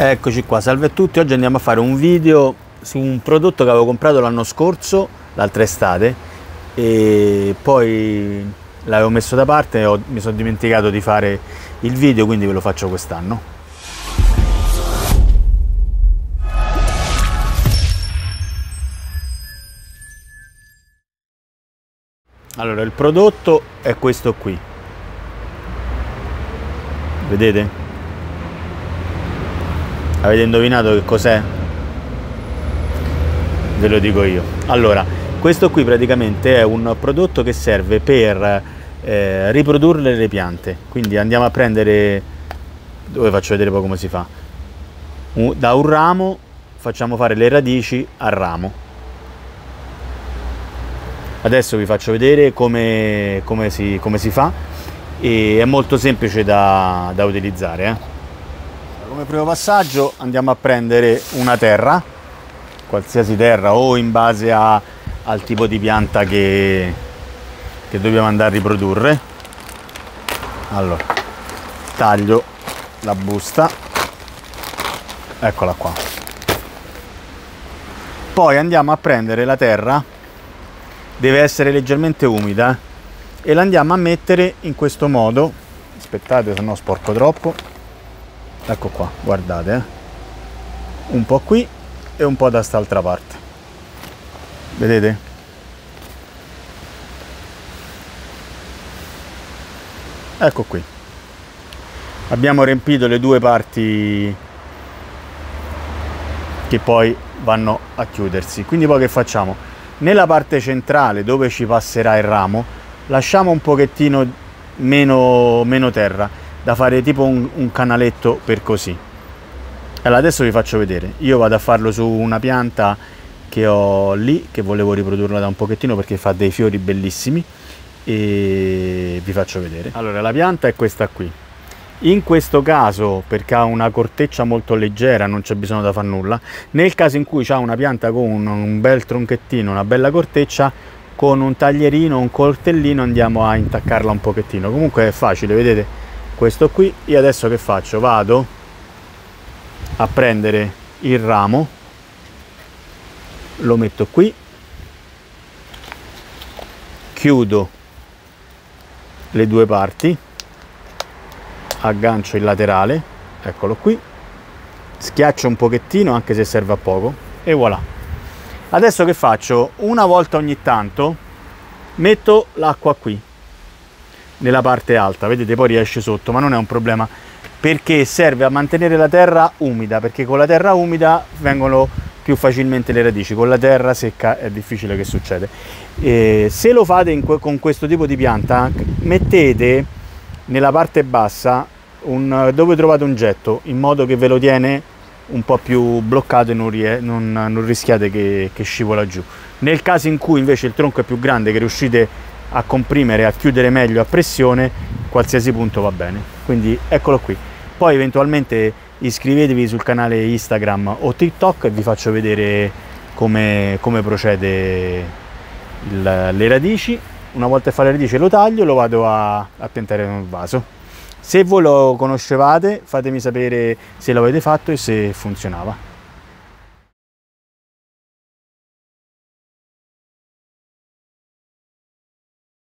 Eccoci qua, salve a tutti, oggi andiamo a fare un video su un prodotto che avevo comprato l'anno scorso, l'altra estate, e poi l'avevo messo da parte e mi sono dimenticato di fare il video, quindi ve lo faccio quest'anno. Allora, il prodotto è questo qui. Vedete? Avete indovinato che cos'è? Ve lo dico io. Allora, questo qui praticamente è un prodotto che serve per eh, riprodurre le piante. Quindi andiamo a prendere, dove faccio vedere poi come si fa. Da un ramo facciamo fare le radici al ramo. Adesso vi faccio vedere come, come, si, come si, fa e è molto semplice da, da utilizzare. Eh come primo passaggio andiamo a prendere una terra qualsiasi terra o in base a, al tipo di pianta che, che dobbiamo andare a riprodurre. Allora taglio la busta. Eccola qua. Poi andiamo a prendere la terra. Deve essere leggermente umida e la andiamo a mettere in questo modo. Aspettate se no sporco troppo ecco qua guardate eh? un po' qui e un po' da quest'altra parte. Vedete? Ecco qui. Abbiamo riempito le due parti che poi vanno a chiudersi. Quindi poi che facciamo? Nella parte centrale dove ci passerà il ramo lasciamo un pochettino meno, meno terra da fare tipo un, un canaletto per così. Allora adesso vi faccio vedere. Io vado a farlo su una pianta che ho lì che volevo riprodurla da un pochettino perché fa dei fiori bellissimi e vi faccio vedere. Allora la pianta è questa qui. In questo caso perché ha una corteccia molto leggera non c'è bisogno da fare nulla nel caso in cui ha una pianta con un bel tronchettino una bella corteccia con un taglierino un coltellino andiamo a intaccarla un pochettino. Comunque è facile vedete questo qui. Io adesso che faccio? Vado a prendere il ramo lo metto qui chiudo le due parti aggancio il laterale eccolo qui schiaccio un pochettino anche se serve a poco e voilà. Adesso che faccio? Una volta ogni tanto metto l'acqua qui nella parte alta. Vedete poi riesce sotto ma non è un problema perché serve a mantenere la terra umida perché con la terra umida vengono più facilmente le radici con la terra secca è difficile che succede. E se lo fate que con questo tipo di pianta mettete nella parte bassa un, dove trovate un getto in modo che ve lo tiene un po' più bloccato e non, non, non rischiate che, che scivola giù. Nel caso in cui invece il tronco è più grande che riuscite a comprimere, a chiudere meglio a pressione, qualsiasi punto va bene. Quindi eccolo qui. Poi eventualmente iscrivetevi sul canale Instagram o TikTok e vi faccio vedere come, come procede il, le radici. Una volta fatte le radici lo taglio e lo vado a, a piantare nel vaso. Se voi lo conoscevate fatemi sapere se l'avete fatto e se funzionava.